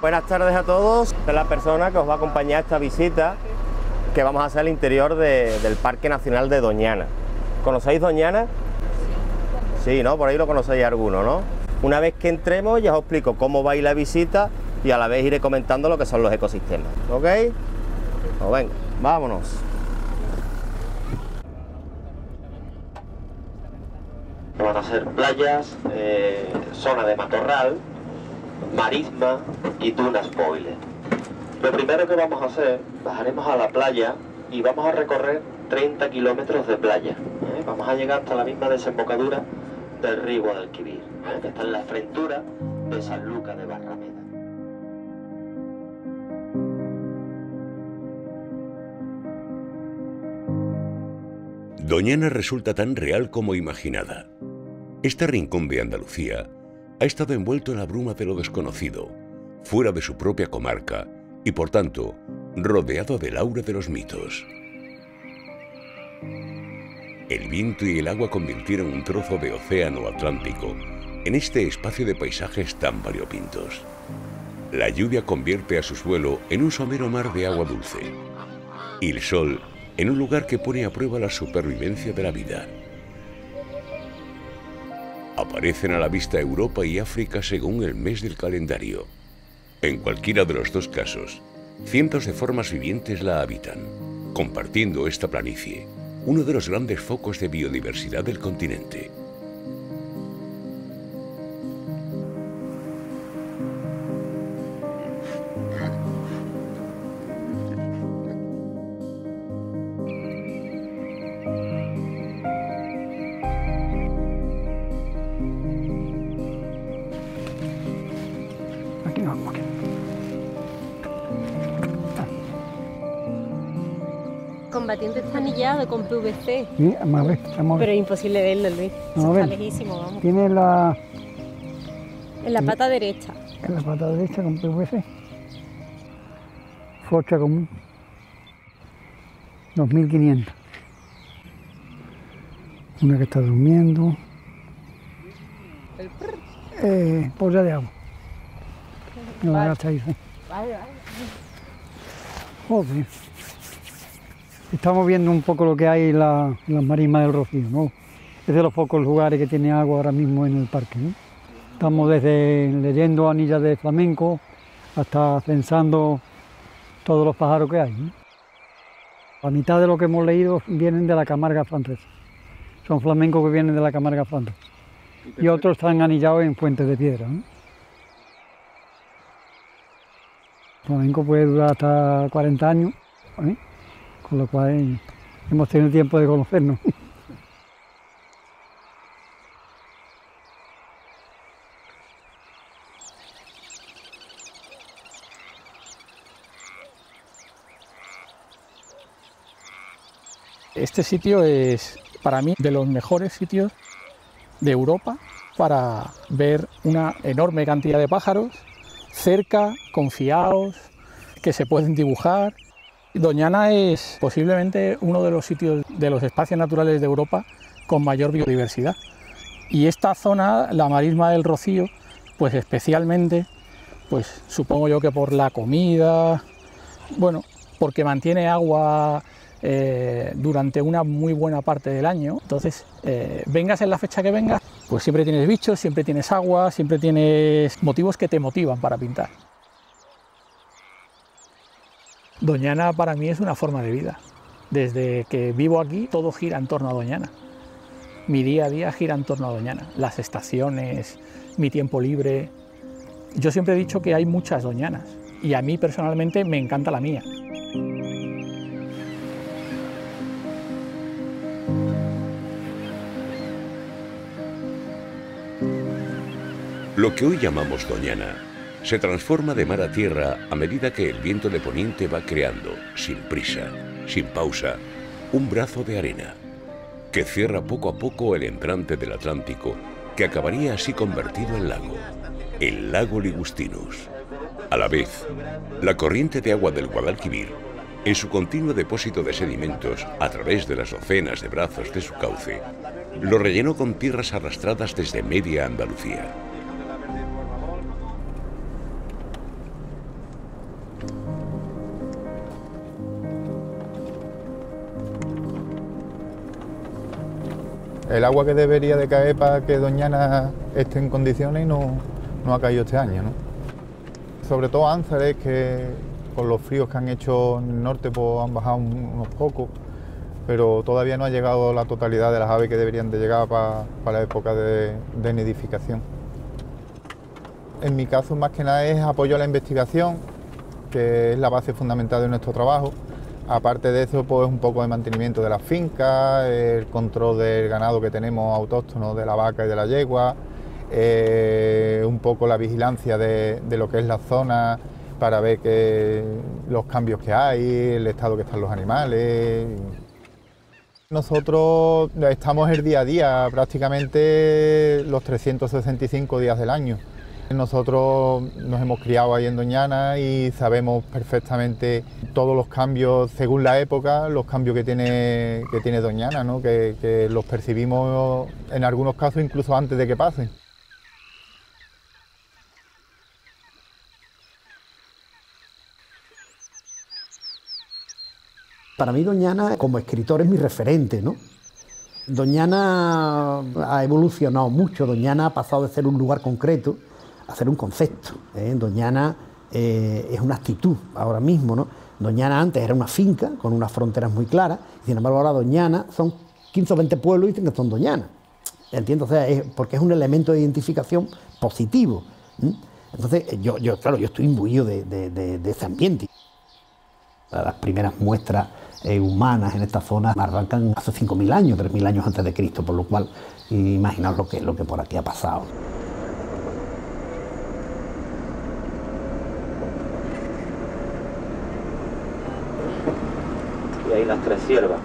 Buenas tardes a todos. Esta es la persona que os va a acompañar a esta visita que vamos a hacer al interior del Parque Nacional de Doñana. ¿Conocéis Doñana? Sí, ¿no? Por ahí lo conocéis alguno, ¿no? Una vez que entremos ya os explico cómo va la visita y a la vez iré comentando lo que son los ecosistemas. ¿Ok? Pues venga, vámonos. Van a ser playas, eh, zona de matorral, marisma y dunas spoiler. Lo primero que vamos a hacer, bajaremos a la playa y vamos a recorrer 30 kilómetros de playa. ¿eh? Vamos a llegar hasta la misma desembocadura del río Guadalquivir, ¿eh? que está en la frentura de San Lucas de Barrameda. Doñana resulta tan real como imaginada. Este rincón de Andalucía ha estado envuelto en la bruma de lo desconocido, fuera de su propia comarca y por tanto rodeado del aura de los mitos. El viento y el agua convirtieron un trozo de océano Atlántico en este espacio de paisajes tan variopintos. La lluvia convierte a su suelo en un somero mar de agua dulce y el sol en un lugar que pone a prueba la supervivencia de la vida. Aparecen a la vista Europa y África según el mes del calendario. En cualquiera de los dos casos, cientos de formas vivientes la habitan, compartiendo esta planicie, uno de los grandes focos de biodiversidad del continente. Combatiente está anillado con PVC. Sí, vamos a ver, Pero es imposible verlo, Luis. está lejísimo, vamos. Tiene la... En la pata derecha. En la pata derecha con PVC. Focha común. 2.500. Una que está durmiendo. El prr. Eh, polla de agua. No Vale. la gasta ahí. Vale, vale. Joder. Estamos viendo un poco lo que hay en la, en las marismas del Rocío, ¿no? Es de los pocos lugares que tiene agua ahora mismo en el parque. Estamos desde leyendo anillas de flamenco hasta censando todos los pájaros que hay. La mitad de lo que hemos leído vienen de la Camarga francesa. Son flamencos que vienen de la Camarga francesa. Y otros están anillados en fuentes de piedra. ¿no? El flamenco puede durar hasta 40 años, ¿eh? Con lo cual hemos tenido tiempo de conocernos. Este sitio es para mí de los mejores sitios de Europa para ver una enorme cantidad de pájaros cerca, confiados, que se pueden dibujar. Doñana es posiblemente uno de los sitios de los espacios naturales de Europa con mayor biodiversidad. Y esta zona, la marisma del Rocío, pues especialmente, pues supongo yo que por la comida, bueno, porque mantiene agua eh, durante una muy buena parte del año. Entonces, eh, vengas en la fecha que vengas, pues siempre tienes bichos, siempre tienes agua, siempre tienes motivos que te motivan para pintar. Doñana para mí es una forma de vida. Desde que vivo aquí, todo gira en torno a Doñana. Mi día a día gira en torno a Doñana. Las estaciones, mi tiempo libre. Yo siempre he dicho que hay muchas Doñanas y a mí personalmente me encanta la mía. Lo que hoy llamamos Doñana se transforma de mar a tierra a medida que el viento de poniente va creando, sin prisa, sin pausa, un brazo de arena que cierra poco a poco el entrante del Atlántico que acabaría así convertido en lago, el lago Ligustinus. A la vez, la corriente de agua del Guadalquivir, en su continuo depósito de sedimentos a través de las docenas de brazos de su cauce, lo rellenó con tierras arrastradas desde media Andalucía. El agua que debería de caer para que Doñana esté en condiciones no, no ha caído este año. Sobre todo Ánzares, que con los fríos que han hecho en el norte pues han bajado unos pocos, pero todavía no ha llegado la totalidad de las aves que deberían de llegar para, la época de, de, nidificación. En mi caso más que nada es apoyo a la investigación, que es la base fundamental de nuestro trabajo. Aparte de eso, pues un poco de mantenimiento de las fincas, el control del ganado que tenemos autóctono de la vaca y de la yegua, eh, un poco la vigilancia de, lo que es la zona para ver que los cambios que hay, el estado que están los animales. Nosotros estamos el día a día, prácticamente los 365 días del año. Nosotros nos hemos criado ahí en Doñana y sabemos perfectamente todos los cambios según la época, los cambios que tiene, que tiene Doñana, que, que los percibimos en algunos casos incluso antes de que pasen. Para mí Doñana como escritor es mi referente, ¿no? Doñana ha evolucionado mucho, Doñana ha pasado de ser un lugar concreto a ser un concepto. ¿eh? Doñana eh, es una actitud ahora mismo, ¿no? Doñana antes era una finca con unas fronteras muy claras, sin embargo ahora Doñana son 15 o 20 pueblos y dicen que son Doñana. ¿Entiendes? O sea, porque es un elemento de identificación positivo. Entonces, yo, yo, claro, yo estoy imbuido de, de ese ambiente. Las primeras muestras eh, humanas en esta zona arrancan hace 5.000 años, 3.000 años antes de Cristo, por lo cual imaginaos lo que, lo que por aquí ha pasado. Y ahí las tres siervas.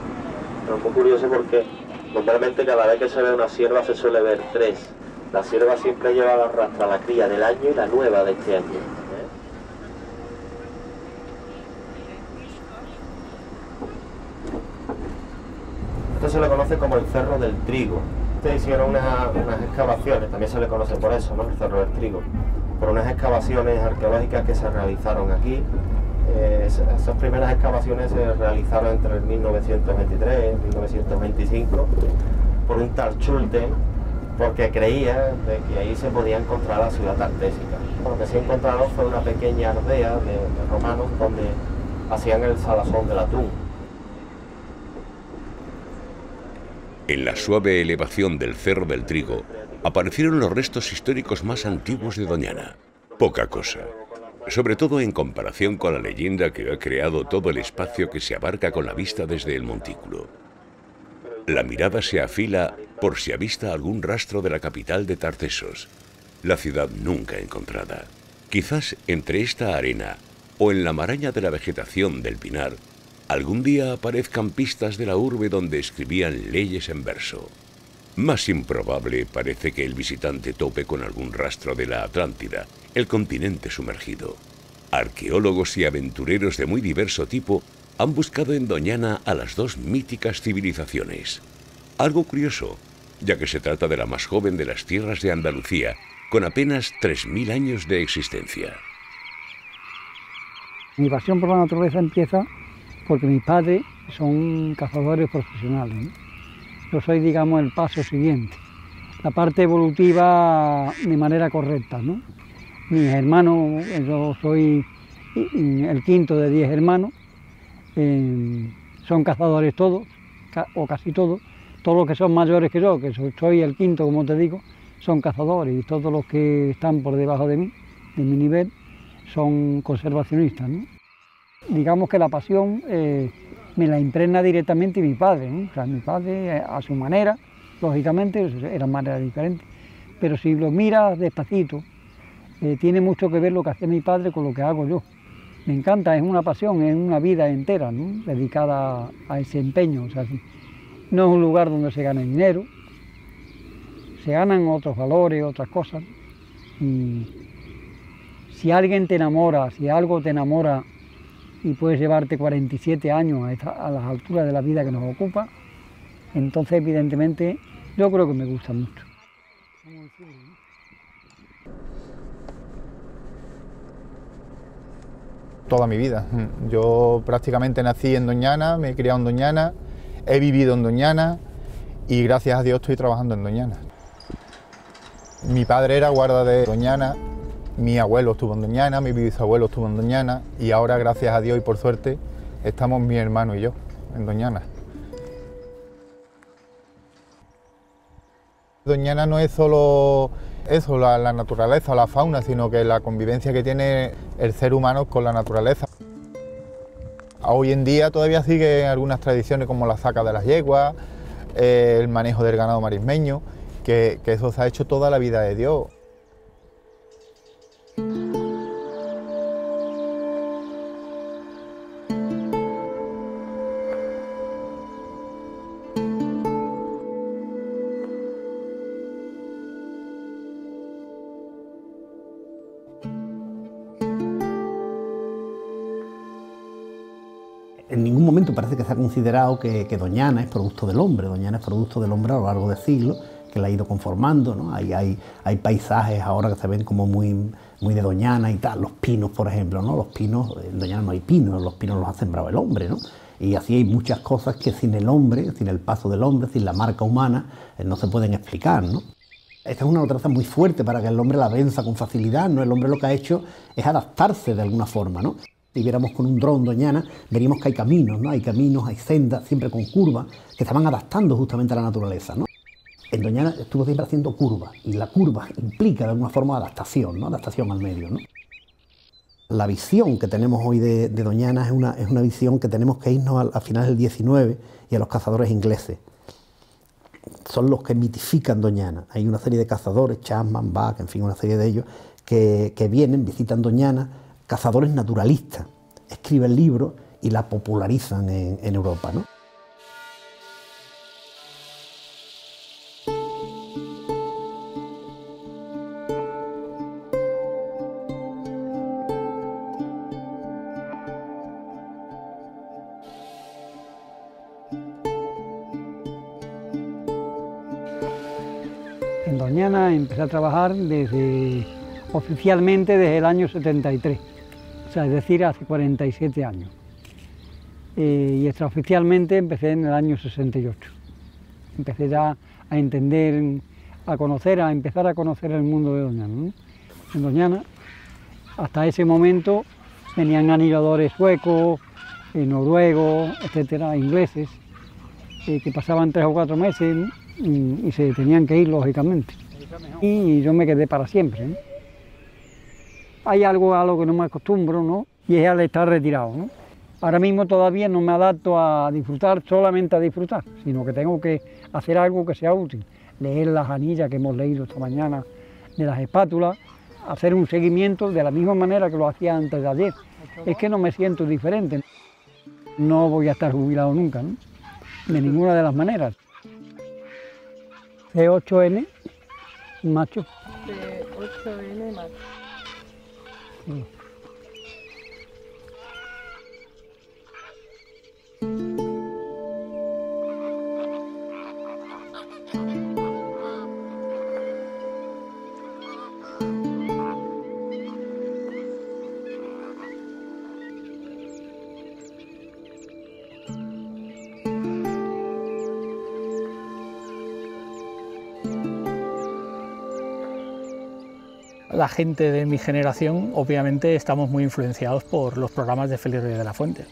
Es muy curioso porque normalmente cada vez que se ve una sierva se suele ver tres. La sierva siempre lleva la rastra la cría del año y la nueva de este año. Esto se le conoce como el Cerro del Trigo. Se hicieron unas, excavaciones, también se le conoce por eso, ¿no? El Cerro del Trigo, por unas excavaciones arqueológicas que se realizaron aquí. Esas primeras excavaciones se realizaron entre el 1923 y 1925 por un tal porque creía que ahí se podía encontrar la ciudad artésica. Lo que se encontraron fue una pequeña aldea de, de romanos donde hacían el salazón del atún. En la suave elevación del Cerro del Trigo aparecieron los restos históricos más antiguos de Doñana. Poca cosa, sobre todo en comparación con la leyenda que ha creado todo el espacio que se abarca con la vista desde el montículo. La mirada se afila por si avista algún rastro de la capital de Tartesos, la ciudad nunca encontrada. Quizás entre esta arena o en la maraña de la vegetación del pinar algún día aparezcan pistas de la urbe donde escribían leyes en verso. Más improbable parece que el visitante tope con algún rastro de la Atlántida, el continente sumergido. Arqueólogos y aventureros de muy diverso tipo han buscado en Doñana a las dos míticas civilizaciones. Algo curioso, ya que se trata de la más joven de las tierras de Andalucía, con apenas 3.000 años de existencia. Mi pasión por la naturaleza empieza porque mis padres son cazadores profesionales. Yo soy, digamos, el paso siguiente. La parte evolutiva de manera correcta. ¿no? Mis hermanos, yo soy el quinto de diez hermanos, eh, son cazadores todos, o casi todos. Todos los que son mayores que yo, que soy el quinto, como te digo, son cazadores y todos los que están por debajo de mí, de mi nivel, son conservacionistas. digamos que la pasión eh, me la impregna directamente mi padre. O sea, mi padre eh, a su manera, lógicamente, eran maneras diferentes, pero si lo miras despacito, eh, tiene mucho que ver lo que hace mi padre con lo que hago yo. Me encanta, es una pasión, es una vida entera dedicada a ese empeño. No es un lugar donde se gane dinero, se ganan otros valores, otras cosas. Si alguien te enamora, si algo te enamora y puedes llevarte 47 años a, a las alturas de la vida que nos ocupa, entonces evidentemente yo creo que me gusta mucho. Toda mi vida. Yo prácticamente nací en Doñana, me he criado en Doñana, he vivido en Doñana y gracias a Dios estoy trabajando en Doñana. Mi padre era guarda de Doñana, mi abuelo estuvo en Doñana, mi bisabuelo estuvo en Doñana y ahora gracias a Dios y por suerte estamos mi hermano y yo en Doñana. Doñana no es solo eso, la, naturaleza o la fauna, sino que la convivencia que tiene el ser humano con la naturaleza. Hoy en día todavía sigue algunas tradiciones como la saca de las yeguas, eh, el manejo del ganado marismeño, que eso se ha hecho toda la vida de Dios. Considerado que, Doñana es producto del hombre, Doñana es producto del hombre a lo largo de siglos, que la ha ido conformando, ¿no? Hay, hay, hay paisajes ahora que se ven como muy, muy de Doñana y tal, los pinos, por ejemplo, ¿no? Los pinos, en Doñana no hay pinos, los pinos los ha sembrado el hombre, ¿no? Y así hay muchas cosas que sin el hombre, sin el paso del hombre, sin la marca humana, eh, no se pueden explicar, ¿no? Esta es una naturaleza muy fuerte para que el hombre la venza con facilidad, ¿no? El hombre lo que ha hecho es adaptarse de alguna forma, ¿no? Viéramos con un dron Doñana, veríamos que hay caminos, ¿no? Hay caminos, hay sendas, siempre con curvas, que se van adaptando justamente a la naturaleza, ¿no? En Doñana estuvo siempre haciendo curvas, y la curva implica de alguna forma adaptación, ¿no? Adaptación al medio, ¿no? La visión que tenemos hoy de, Doñana es una, es una, visión que tenemos que irnos a, finales del 19 y a los cazadores ingleses. Son los que mitifican Doñana. Hay una serie de cazadores, Chapman, Bach, en fin, una serie de ellos, que, que vienen, visitan Doñana, cazadores naturalistas, escriben libros y la popularizan en, Europa. ¿no? En Doñana empecé a trabajar desde oficialmente desde el año 73 o sea, es decir, hace 47 años. Eh, y extraoficialmente empecé en el año 68. Empecé ya a entender, a conocer, a empezar a conocer el mundo de Doñana. En Doñana, hasta ese momento, venían aniladores suecos, eh, noruegos, etcétera, ingleses, eh, que pasaban tres o cuatro meses y, se tenían que ir, lógicamente. Y yo me quedé para siempre hay algo a lo que no me acostumbro, ¿no? Y es al estar retirado, ¿no? Ahora mismo todavía no me adapto a disfrutar solamente a disfrutar, sino que tengo que hacer algo que sea útil. Leer las anillas que hemos leído esta mañana de las espátulas, hacer un seguimiento de la misma manera que lo hacía antes de ayer. Es que no me siento diferente. No voy a estar jubilado nunca, ¿no? De ninguna de las maneras. C8N, macho. C8N, macho. Mm. La gente de mi generación, obviamente, estamos muy influenciados por los programas de Félix Reyes de la Fuente.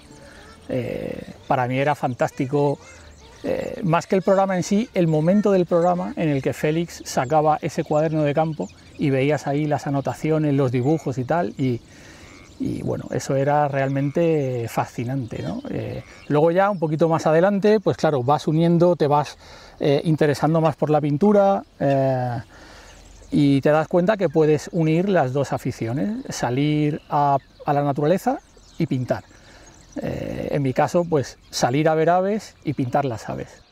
Eh, para mí era fantástico, eh, más que el programa en sí, el momento del programa en el que Félix sacaba ese cuaderno de campo y veías ahí las anotaciones, los dibujos y tal, y, bueno, eso era realmente fascinante. Eh, luego ya, un poquito más adelante, pues claro, vas uniendo, te vas interesando más por la pintura y te das cuenta que puedes unir las dos aficiones, salir a, la naturaleza y pintar. Eh, en mi caso, pues salir a ver aves y pintar las aves.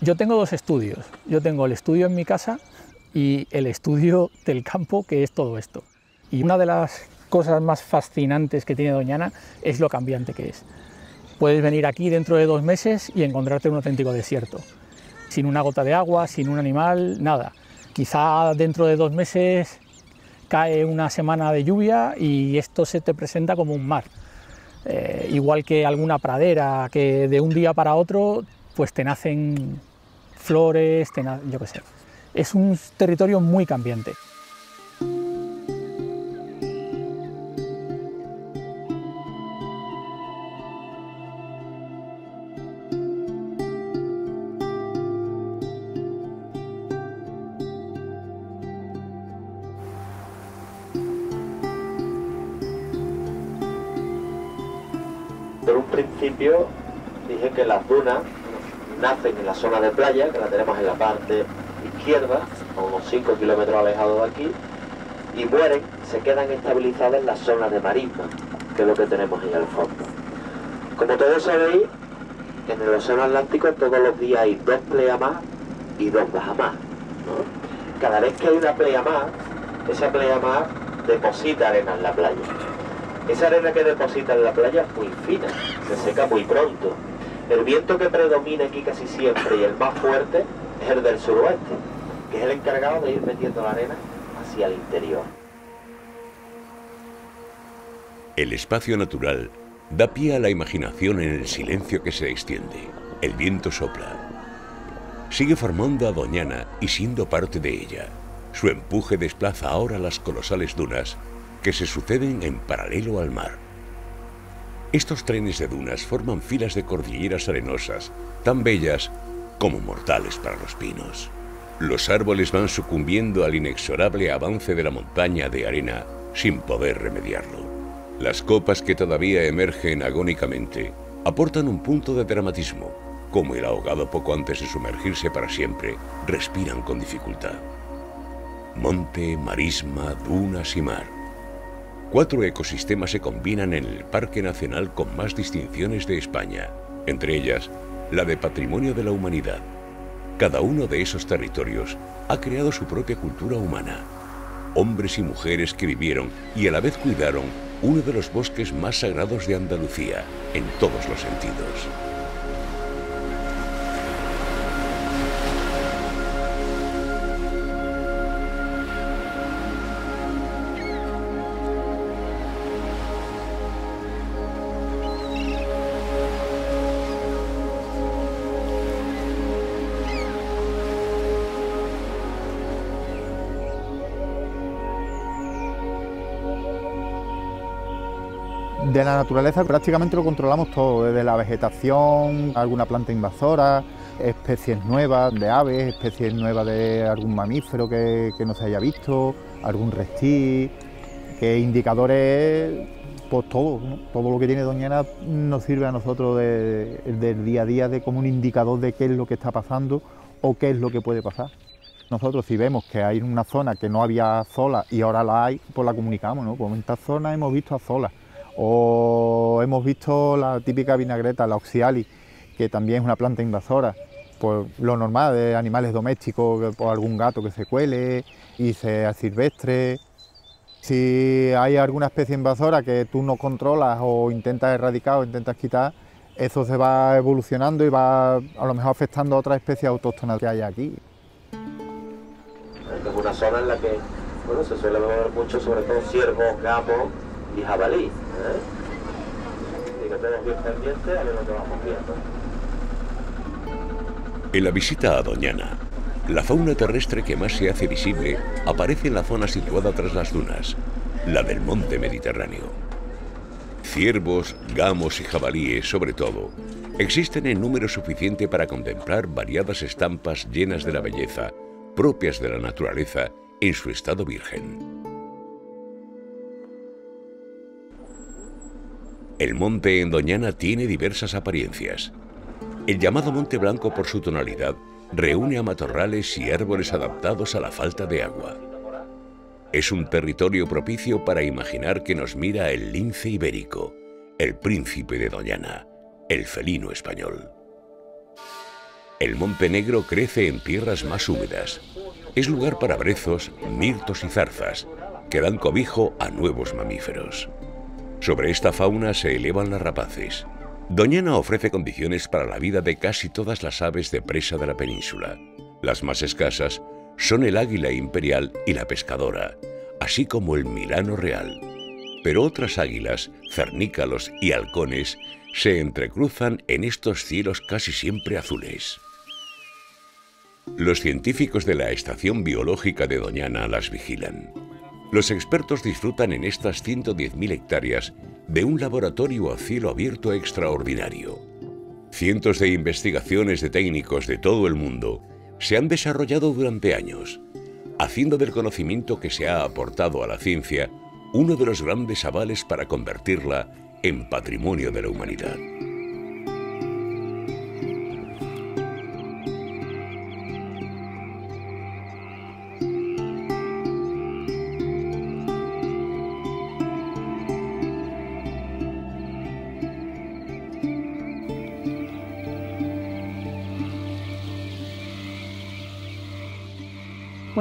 Yo tengo dos estudios. Yo tengo el estudio en mi casa y el estudio del campo, que es todo esto. Y una de las cosas más fascinantes que tiene Doñana es lo cambiante que es. Puedes venir aquí dentro de dos meses y encontrarte un auténtico desierto, sin una gota de agua, sin un animal, nada. Quizá dentro de dos meses cae una semana de lluvia y esto se te presenta como un mar. Eh, igual que alguna pradera que de un día para otro pues te nacen flores, te yo qué sé. Es un territorio muy cambiante. Por un principio dije que las dunas nacen en la zona de playa, que la tenemos en la parte izquierda, a unos 5 kilómetros alejados de aquí, y mueren, se quedan estabilizadas en la zona de marisma, que es lo que tenemos en el fondo. Como todos sabéis, en el Océano Atlántico todos los días hay dos pleamar y dos. ¿no? Cada vez que hay una pleamar, esa pleamar deposita arena en la playa. Esa arena que deposita en la playa es muy fina, se seca muy pronto. El viento que predomina aquí casi siempre y el más fuerte es el del suroeste, que es el encargado de ir metiendo la arena hacia el interior. El espacio natural da pie a la imaginación en el silencio que se extiende. El viento sopla. Sigue formando a Doñana y siendo parte de ella. Su empuje desplaza ahora las colosales dunas que se suceden en paralelo al mar. Estos trenes de dunas forman filas de cordilleras arenosas, tan bellas como mortales para los pinos. Los árboles van sucumbiendo al inexorable avance de la montaña de arena sin poder remediarlo. Las copas que todavía emergen agónicamente aportan un punto de dramatismo, como el ahogado poco antes de sumergirse para siempre, respiran con dificultad. Monte, marisma, dunas y mar. Cuatro ecosistemas se combinan en el Parque Nacional con más distinciones de España, entre ellas la de Patrimonio de la Humanidad. Cada uno de esos territorios ha creado su propia cultura humana. Hombres y mujeres que vivieron y a la vez cuidaron uno de los bosques más sagrados de Andalucía, en todos los sentidos. De la naturaleza prácticamente lo controlamos todo, desde la vegetación, alguna planta invasora, especies nuevas de aves, especies nuevas de algún mamífero que, que no se haya visto, algún reptil, que indicadores, pues todo, todo lo que tiene Doñana nos sirve a nosotros de- del día a día de como un indicador de qué es lo que está pasando o qué es lo que puede pasar. Nosotros si vemos que hay una zona que no había zola y ahora la hay, pues la comunicamos, ¿no? Pues en esta zona hemos visto azolas. O hemos visto la típica vinagreta, la oxialis, que también es una planta invasora. Pues lo normal de animales domésticos, pues, algún gato que se cuele y sea silvestre. Si hay alguna especie invasora que tú no controlas o intentas erradicar o intentas quitar, eso se va evolucionando y va a lo mejor afectando a otras especies autóctonas que hay aquí. Es una zona en la que bueno, se suele ver mucho, sobre todo ciervos, gamos y jabalí. ¿eh? Que estemos bien. En la visita a Doñana, la fauna terrestre que más se hace visible aparece en la zona situada tras las dunas, la del monte Mediterráneo. Ciervos, gamos y jabalíes, sobre todo, existen en número suficiente para contemplar variadas estampas llenas de la belleza, propias de la naturaleza en su estado virgen. El monte en Doñana tiene diversas apariencias. El llamado Monte Blanco por su tonalidad reúne a matorrales y árboles adaptados a la falta de agua. Es un territorio propicio para imaginar que nos mira el lince ibérico, el príncipe de Doñana, el felino español. El Monte Negro crece en tierras más húmedas. Es lugar para brezos, mirtos y zarzas, que dan cobijo a nuevos mamíferos. Sobre esta fauna se elevan las rapaces. Doñana ofrece condiciones para la vida de casi todas las aves de presa de la península. Las más escasas son el águila imperial y la pescadora, así como el milano real. Pero otras águilas, cernícalos y halcones se entrecruzan en estos cielos casi siempre azules. Los científicos de la Estación Biológica de Doñana las vigilan. Los expertos disfrutan en estas 110.000 hectáreas de un laboratorio a cielo abierto extraordinario. Cientos de investigaciones de técnicos de todo el mundo se han desarrollado durante años, haciendo del conocimiento que se ha aportado a la ciencia uno de los grandes avales para convertirla en patrimonio de la humanidad.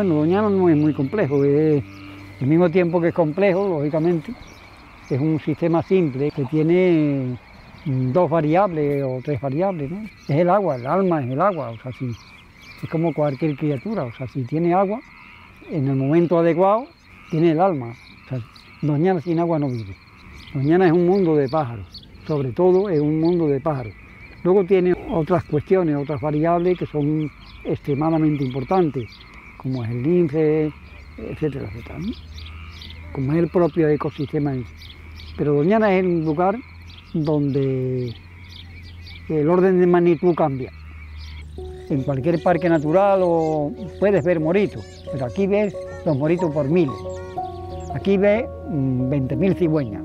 Bueno, Doñana no es muy complejo, es, al mismo tiempo que es complejo, lógicamente, es un sistema simple que tiene dos variables o tres variables. Es el agua, el alma es el agua, o sea, es como cualquier criatura, o sea, si tiene agua, en el momento adecuado, tiene el alma. O sea, Doñana sin agua no vive. Doñana es un mundo de pájaros, sobre todo es un mundo de pájaros. Luego tiene otras cuestiones, otras variables que son extremadamente importantes como es el lince, etcétera, etcétera, como es el propio ecosistema en. Pero Doñana es un lugar donde el orden de magnitud cambia. En cualquier parque natural o puedes ver moritos, pero aquí ves los moritos por miles. Aquí ves 20.000 mm, cigüeñas.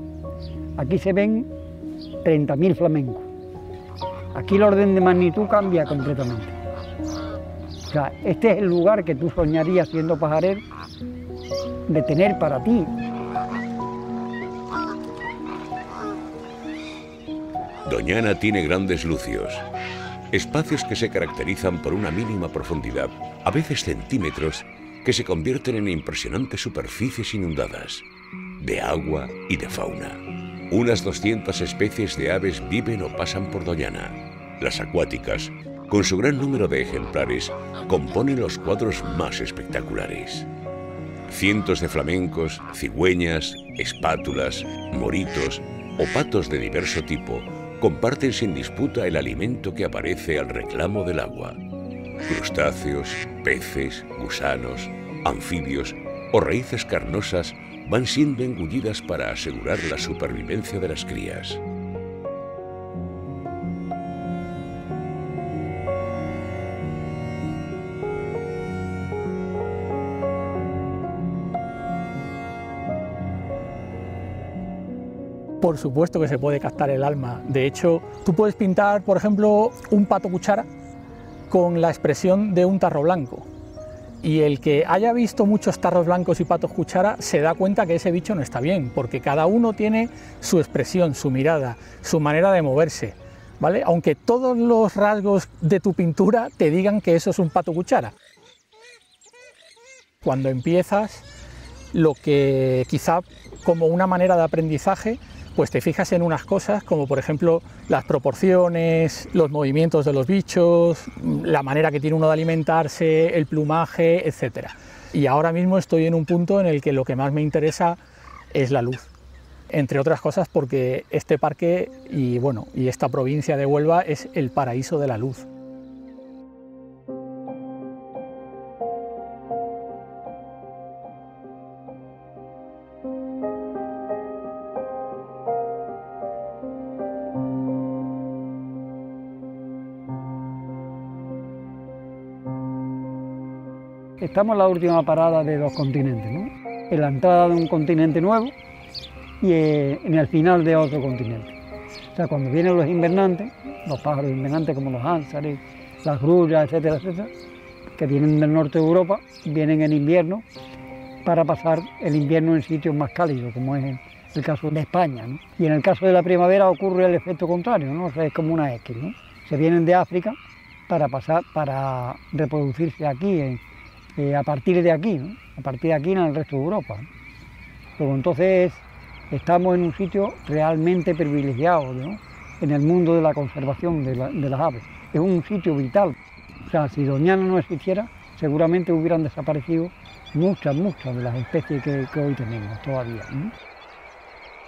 Aquí se ven 30.000 flamencos. Aquí el orden de magnitud cambia completamente. Sea, este es el lugar que tú soñarías siendo pajarero de tener para ti. Doñana tiene grandes lucios, espacios que se caracterizan por una mínima profundidad, a veces centímetros, que se convierten en impresionantes superficies inundadas, de agua y de fauna. Unas 200 especies de aves viven o pasan por Doñana. Las acuáticas, con su gran número de ejemplares, componen los cuadros más espectaculares. Cientos de flamencos, cigüeñas, espátulas, moritos o patos de diverso tipo comparten sin disputa el alimento que aparece al reclamo del agua. Crustáceos, peces, gusanos, anfibios o raíces carnosas van siendo engullidas para asegurar la supervivencia de las crías. Por supuesto que se puede captar el alma. De hecho, tú puedes pintar, por ejemplo, un pato cuchara con la expresión de un tarro blanco. Y el que haya visto muchos tarros blancos y patos cuchara se da cuenta que ese bicho no está bien, porque cada uno tiene su expresión, su mirada, su manera de moverse. ¿Vale? Aunque todos los rasgos de tu pintura te digan que eso es un pato cuchara. Cuando empiezas, lo que quizá como una manera de aprendizaje pues te fijas en unas cosas como por ejemplo las proporciones, los movimientos de los bichos, la manera que tiene uno de alimentarse, el plumaje, etc. Y ahora mismo estoy en un punto en el que lo que más me interesa es la luz. Entre otras cosas porque este parque y bueno, y esta provincia de Huelva es el paraíso de la luz. Estamos en la última parada de dos continentes, ¿no? en la entrada de un continente nuevo y eh, en el final de otro continente. O sea, cuando vienen los invernantes, los pájaros invernantes como los ánsares, las grullas, etcétera, etcétera, que vienen del norte de Europa, vienen en invierno para pasar el invierno en sitios más cálidos, como es el caso de España. Y en el caso de la primavera ocurre el efecto contrario, ¿no? es como una X. Se vienen de África para pasar, para reproducirse aquí, eh, a partir de aquí, a partir de aquí en el resto de Europa. Luego entonces estamos en un sitio realmente privilegiado en el mundo de la conservación de, las aves. Es un sitio vital. O sea, si Doñana no existiera, seguramente hubieran desaparecido muchas, muchas de las especies que, hoy tenemos todavía.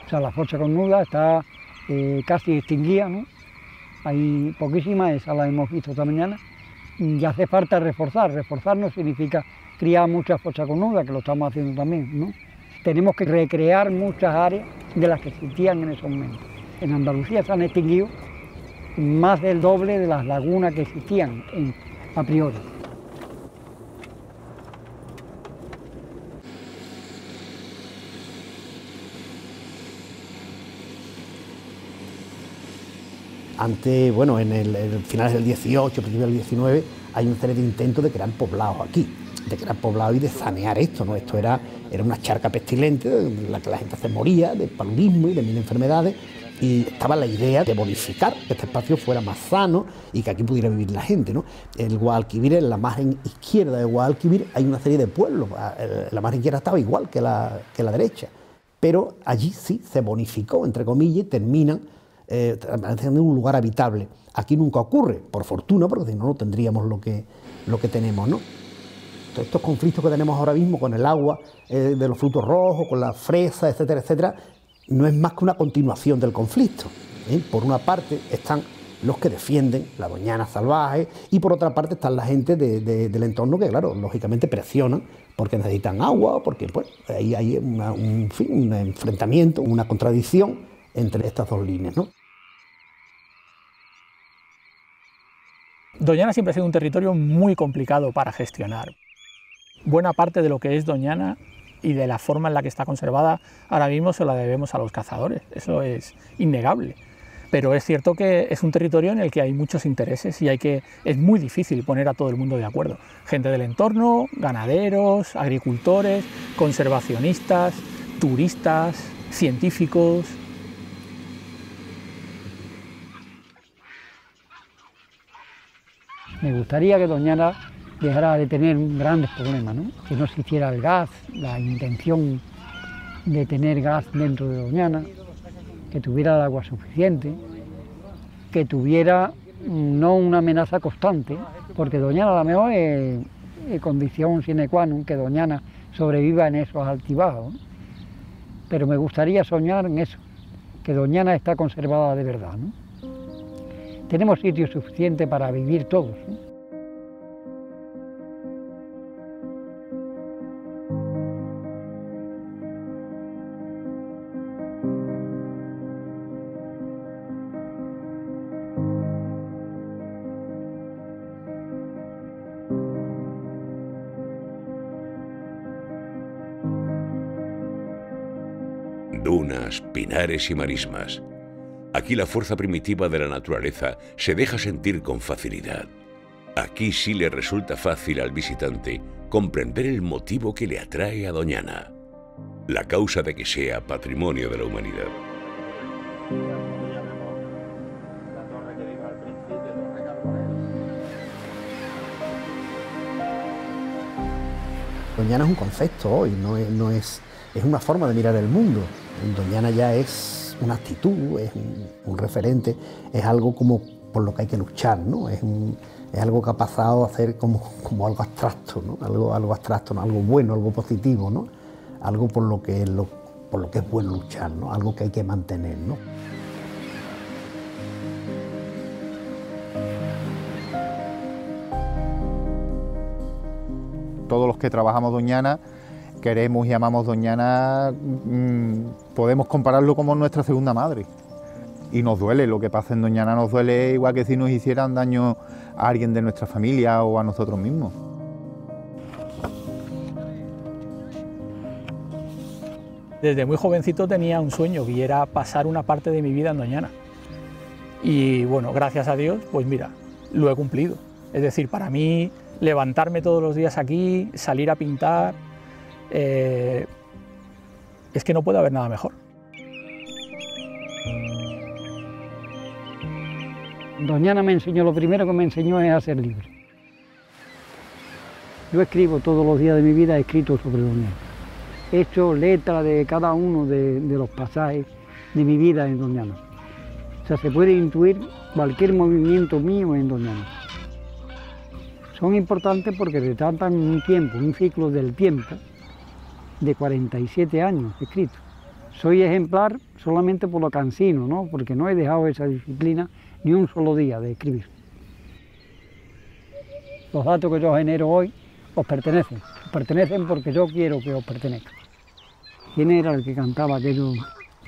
O sea, la focha cornuda está eh, casi extinguida, ¿no? hay poquísimas, esa la hemos visto esta mañana, y hace falta reforzar. Reforzar no significa criar muchas fochas cornudas, que lo estamos haciendo también, ¿no? Tenemos que recrear muchas áreas de las que existían en esos momentos. En Andalucía se han extinguido más del doble de las lagunas que existían a priori. Antes, bueno, en el, finales del 18, principios del 19, hay un serie de intentos de crear poblados aquí, de crear poblados y de sanear esto, ¿no? Esto era, era una charca pestilente en la que la gente se moría de paludismo y de mil enfermedades y estaba la idea de bonificar que este espacio fuera más sano y que aquí pudiera vivir la gente. ¿no? El Guadalquivir, en la margen izquierda de Guadalquivir, hay una serie de pueblos. Ah, la margen izquierda estaba igual que la, que la derecha, pero allí sí se bonificó, entre comillas, y terminan eh, un lugar habitable. Aquí nunca ocurre, por fortuna, porque si no, no tendríamos lo que, lo que tenemos. estos conflictos que tenemos ahora mismo con el agua eh, de los frutos rojos, con la fresa, etcétera, etcétera, no es más que una continuación del conflicto. ¿eh? Por una parte están los que defienden la doñana salvaje y por otra parte están la gente del entorno que, claro, lógicamente presionan porque necesitan agua, porque pues, ahí hay un, enfrentamiento, una contradicción entre estas dos líneas. Doñana siempre ha sido un territorio muy complicado para gestionar. Buena parte de lo que es Doñana y de la forma en la que está conservada ahora mismo se la debemos a los cazadores, eso es innegable. Pero es cierto que es un territorio en el que hay muchos intereses y hay que, es muy difícil poner a todo el mundo de acuerdo. Gente del entorno, ganaderos, agricultores, conservacionistas, turistas, científicos, Me gustaría que Doñana dejara de tener grandes problemas, ¿no? que no existiera el gas, la intención de tener gas dentro de Doñana, que tuviera el agua suficiente, que tuviera mm, no una amenaza constante, porque Doñana a lo mejor es, condición sine qua non que Doñana sobreviva en esos altibajos, pero me gustaría soñar en eso, que Doñana está conservada de verdad. Tenemos sitio suficiente para vivir todos. Dunas, pinares y marismas Aquí la fuerza primitiva de la naturaleza se deja sentir con facilidad. Aquí sí le resulta fácil al visitante comprender el motivo que le atrae a Doñana, la causa de que sea patrimonio de la humanidad. Doñana es un concepto hoy, no es, es una forma de mirar el mundo. Doñana ya es una actitud, es un, referente, es algo como por lo que hay que luchar, ¿no? Es, algo que ha pasado a ser como, como algo abstracto, ¿no? Algo, algo abstracto, algo bueno, algo positivo, ¿no? Algo por lo que, lo, por lo que es bueno luchar, ¿no? Algo que hay que mantener, ¿no? Todos los que trabajamos Doñana queremos y amamos Doñana, mm, podemos compararlo como nuestra segunda madre. Y nos duele, lo que pasa en Doñana nos duele igual que si nos hicieran daño a alguien de nuestra familia o a nosotros mismos. Desde muy jovencito tenía un sueño y era pasar una parte de mi vida en Doñana. Y bueno, gracias a Dios, pues mira, lo he cumplido. Es decir, para mí levantarme todos los días aquí, salir a pintar, eh, es que no puede haber nada mejor. Doñana me enseñó, lo primero que me enseñó es a ser libre. Yo escribo todos los días de mi vida, he escrito sobre Doñana. He hecho letra de cada uno de, de los pasajes de mi vida en Doñana. O sea, se puede intuir cualquier movimiento mío en Doñana. Son importantes porque retratan un tiempo, un ciclo del tiempo de 47 años escrito. Soy ejemplar solamente por lo cansino, ¿no? porque no he dejado esa disciplina ni un solo día de escribir. Los datos que yo genero hoy os pertenecen, os pertenecen porque yo quiero que os pertenezcan. ¿Quién era el que cantaba aquello?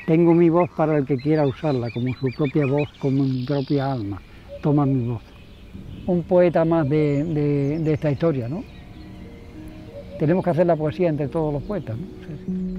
Tengo mi voz para el que quiera usarla, como su propia voz, como mi propia alma. Toma mi voz. Un poeta más de, de- de esta historia, ¿no? Tenemos que hacer la poesía entre todos los poetas, ¿no?